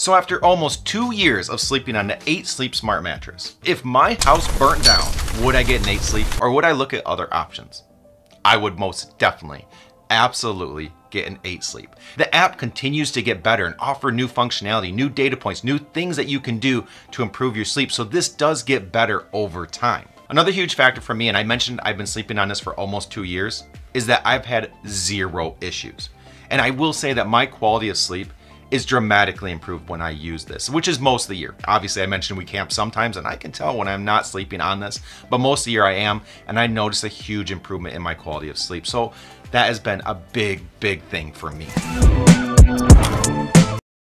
So after almost two years of sleeping on the Eight Sleep Smart mattress, if my house burnt down, would I get an Eight Sleep or would I look at other options? I would most definitely, absolutely get an Eight Sleep. The app continues to get better and offer new functionality, new data points, new things that you can do to improve your sleep. So this does get better over time. Another huge factor for me, and I mentioned I've been sleeping on this for almost two years, is that I've had zero issues. And I will say that my quality of sleep is dramatically improved when I use this, which is most of the year. Obviously, I mentioned we camp sometimes, and I can tell when I'm not sleeping on this, but most of the year I am, and I notice a huge improvement in my quality of sleep. So that has been a big, big thing for me.